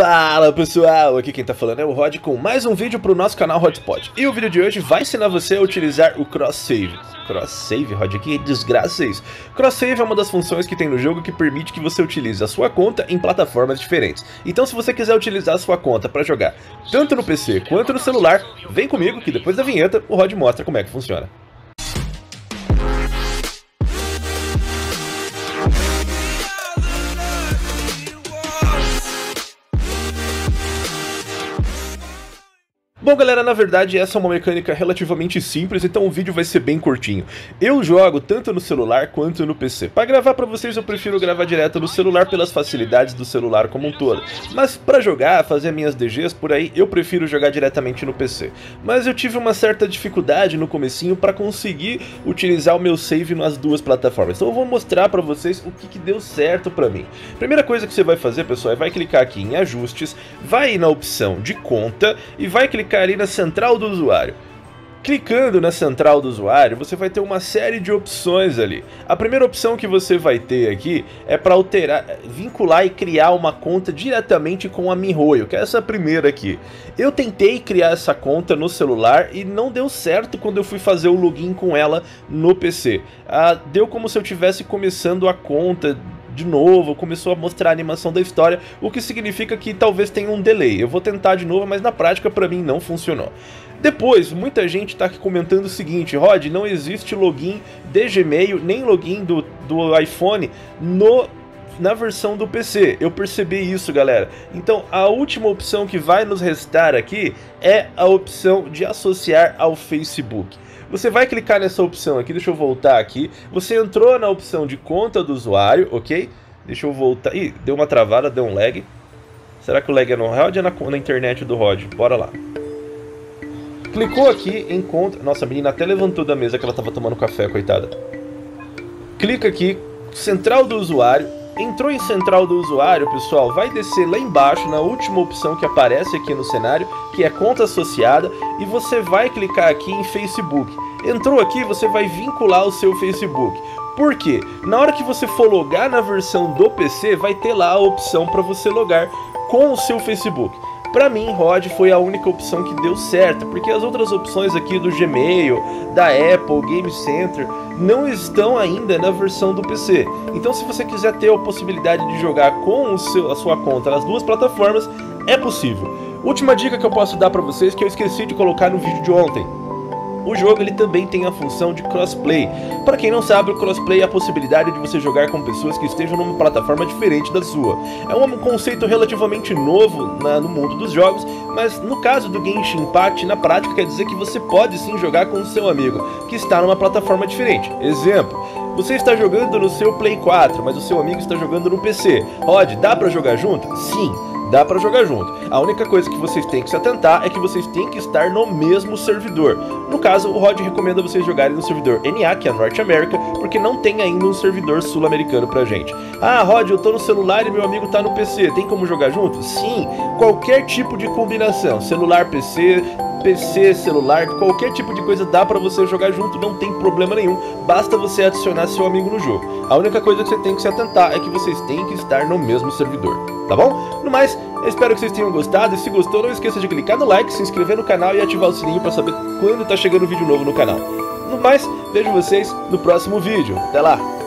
Fala pessoal, aqui quem tá falando é o Rod com mais um vídeo pro nosso canal Hotspot. E o vídeo de hoje vai ensinar você a utilizar o Cross Save. Cross Save, Rod, que desgraça é isso? Cross Save é uma das funções que tem no jogo que permite que você utilize a sua conta em plataformas diferentes. Então se você quiser utilizar a sua conta para jogar tanto no PC quanto no celular, vem comigo que depois da vinheta o Rod mostra como é que funciona. Bom galera, na verdade essa é uma mecânica relativamente simples, então o vídeo vai ser bem curtinho. Eu jogo tanto no celular quanto no PC. Para gravar para vocês eu prefiro gravar direto no celular pelas facilidades do celular como um todo. Mas para jogar, fazer minhas DGs por aí, eu prefiro jogar diretamente no PC. Mas eu tive uma certa dificuldade no comecinho para conseguir utilizar o meu save nas duas plataformas. Então eu vou mostrar para vocês o que, que deu certo para mim. Primeira coisa que você vai fazer, pessoal, é vai clicar aqui em ajustes, vai na opção de conta e vai clicar clicar ali na central do usuário. Clicando na central do usuário, você vai ter uma série de opções ali. A primeira opção que você vai ter aqui é para alterar, vincular e criar uma conta diretamente com a MiHoYo, que é essa primeira aqui. Eu tentei criar essa conta no celular e não deu certo quando eu fui fazer o login com ela no PC. Ah, deu como se eu estivesse começando a conta de novo, começou a mostrar a animação da história, o que significa que talvez tenha um delay. Eu vou tentar de novo, mas na prática para mim não funcionou. Depois, muita gente está aqui comentando o seguinte, Rod, não existe login de Gmail, nem login do, do iPhone no na versão do PC. Eu percebi isso, galera. Então, a última opção que vai nos restar aqui é a opção de associar ao Facebook. Você vai clicar nessa opção aqui, deixa eu voltar aqui. Você entrou na opção de conta do usuário, ok? Deixa eu voltar. Ih, deu uma travada, deu um lag. Será que o lag é no Rod ou na, na internet do Rod? Bora lá. Clicou aqui em conta... Nossa, a menina até levantou da mesa que ela estava tomando café, coitada. Clica aqui, central do usuário, Entrou em central do usuário, pessoal, vai descer lá embaixo na última opção que aparece aqui no cenário, que é conta associada, e você vai clicar aqui em Facebook. Entrou aqui, você vai vincular o seu Facebook. Por quê? Na hora que você for logar na versão do PC, vai ter lá a opção para você logar com o seu Facebook. Para mim, Rod foi a única opção que deu certo, porque as outras opções aqui do Gmail, da Apple, Game Center, não estão ainda na versão do PC. Então, se você quiser ter a possibilidade de jogar com seu, a sua conta nas duas plataformas, é possível. Última dica que eu posso dar para vocês que eu esqueci de colocar no vídeo de ontem. O jogo ele também tem a função de crossplay. Para quem não sabe, o crossplay é a possibilidade de você jogar com pessoas que estejam numa plataforma diferente da sua. É um conceito relativamente novo na, no mundo dos jogos, mas no caso do Genshin Impact, na prática quer dizer que você pode sim jogar com o seu amigo, que está numa plataforma diferente. Exemplo, você está jogando no seu Play 4, mas o seu amigo está jogando no PC. Rod, dá para jogar junto? Sim dá para jogar junto. A única coisa que vocês têm que se atentar é que vocês têm que estar no mesmo servidor. No caso, o Rod recomenda vocês jogarem no servidor NA, que é a Norte América, porque não tem ainda um servidor sul-americano pra gente. Ah, Rod, eu tô no celular e meu amigo tá no PC, tem como jogar junto? Sim, qualquer tipo de combinação, celular, PC, PC, celular, qualquer tipo de coisa dá para você jogar junto, não tem problema nenhum. Basta você adicionar seu amigo no jogo. A única coisa que você tem que se atentar é que vocês têm que estar no mesmo servidor, tá bom? No mais, espero que vocês tenham gostado e se gostou, não esqueça de clicar no like, se inscrever no canal e ativar o sininho para saber quando tá chegando vídeo novo no canal. No mais, vejo vocês no próximo vídeo. Até lá!